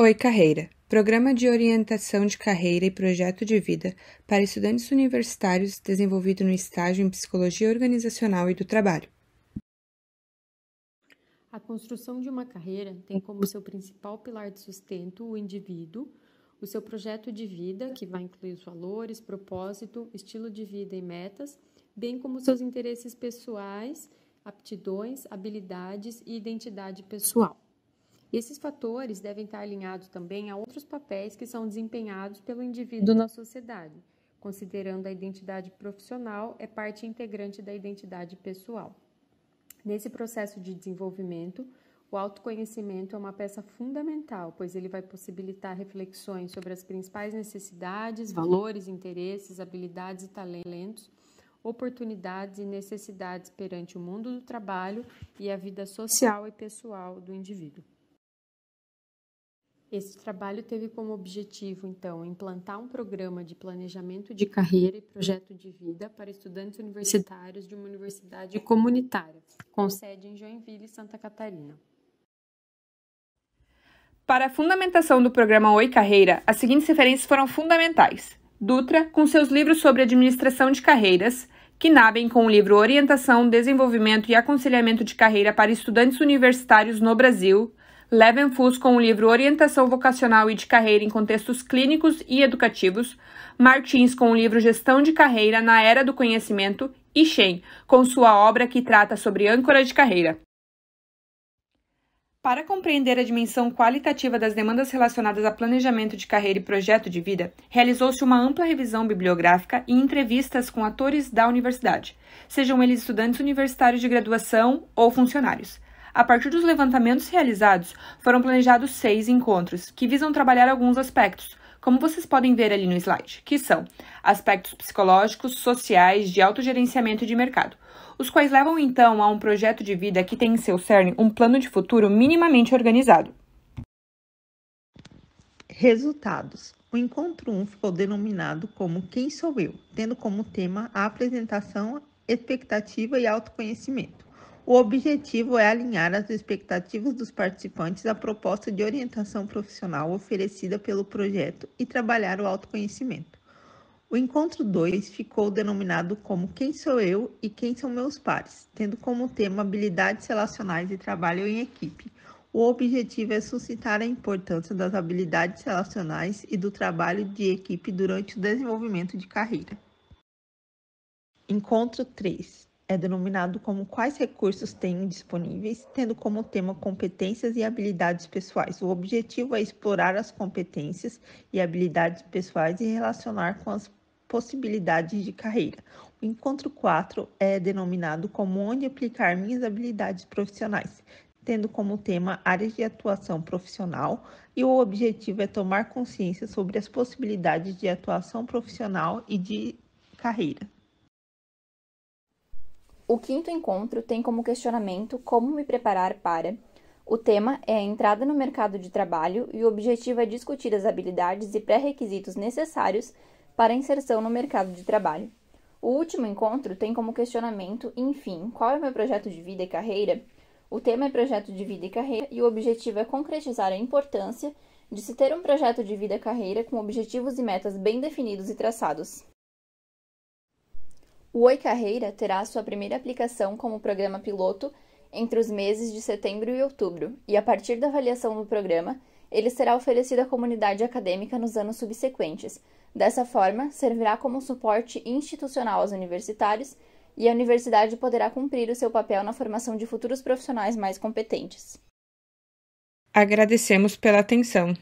Oi Carreira, Programa de Orientação de Carreira e Projeto de Vida para Estudantes Universitários desenvolvido no estágio em Psicologia Organizacional e do Trabalho. A construção de uma carreira tem como seu principal pilar de sustento o indivíduo, o seu projeto de vida, que vai incluir os valores, propósito, estilo de vida e metas, bem como seus interesses pessoais, aptidões, habilidades e identidade pessoal. Esses fatores devem estar alinhados também a outros papéis que são desempenhados pelo indivíduo na sociedade, considerando a identidade profissional é parte integrante da identidade pessoal. Nesse processo de desenvolvimento, o autoconhecimento é uma peça fundamental, pois ele vai possibilitar reflexões sobre as principais necessidades, valores, interesses, habilidades e talentos, oportunidades e necessidades perante o mundo do trabalho e a vida social e pessoal do indivíduo. Esse trabalho teve como objetivo, então, implantar um programa de planejamento de carreira e projeto de vida para estudantes universitários de uma universidade comunitária, com sede em Joinville, Santa Catarina. Para a fundamentação do programa Oi Carreira, as seguintes referências foram fundamentais. Dutra, com seus livros sobre administração de carreiras, Knaben, com o livro Orientação, Desenvolvimento e Aconselhamento de Carreira para Estudantes Universitários no Brasil, Levenfuss com o livro Orientação Vocacional e de Carreira em Contextos Clínicos e Educativos, Martins com o livro Gestão de Carreira na Era do Conhecimento e Shen com sua obra que trata sobre âncora de carreira. Para compreender a dimensão qualitativa das demandas relacionadas a planejamento de carreira e projeto de vida, realizou-se uma ampla revisão bibliográfica e entrevistas com atores da universidade, sejam eles estudantes universitários de graduação ou funcionários. A partir dos levantamentos realizados, foram planejados seis encontros, que visam trabalhar alguns aspectos, como vocês podem ver ali no slide, que são aspectos psicológicos, sociais, de autogerenciamento de mercado, os quais levam então a um projeto de vida que tem em seu cerne um plano de futuro minimamente organizado. Resultados. O encontro 1 ficou denominado como Quem Sou Eu, tendo como tema a apresentação, expectativa e autoconhecimento. O objetivo é alinhar as expectativas dos participantes à proposta de orientação profissional oferecida pelo projeto e trabalhar o autoconhecimento. O encontro 2 ficou denominado como Quem sou eu e quem são meus pares, tendo como tema habilidades relacionais e trabalho em equipe. O objetivo é suscitar a importância das habilidades relacionais e do trabalho de equipe durante o desenvolvimento de carreira. Encontro 3 é denominado como quais recursos tenho disponíveis, tendo como tema competências e habilidades pessoais. O objetivo é explorar as competências e habilidades pessoais e relacionar com as possibilidades de carreira. O encontro 4 é denominado como onde aplicar minhas habilidades profissionais, tendo como tema áreas de atuação profissional, e o objetivo é tomar consciência sobre as possibilidades de atuação profissional e de carreira. O quinto encontro tem como questionamento como me preparar para. O tema é a entrada no mercado de trabalho e o objetivo é discutir as habilidades e pré-requisitos necessários para a inserção no mercado de trabalho. O último encontro tem como questionamento, enfim, qual é o meu projeto de vida e carreira? O tema é projeto de vida e carreira e o objetivo é concretizar a importância de se ter um projeto de vida e carreira com objetivos e metas bem definidos e traçados. O Oi Carreira terá sua primeira aplicação como programa piloto entre os meses de setembro e outubro, e a partir da avaliação do programa, ele será oferecido à comunidade acadêmica nos anos subsequentes. Dessa forma, servirá como suporte institucional aos universitários e a universidade poderá cumprir o seu papel na formação de futuros profissionais mais competentes. Agradecemos pela atenção.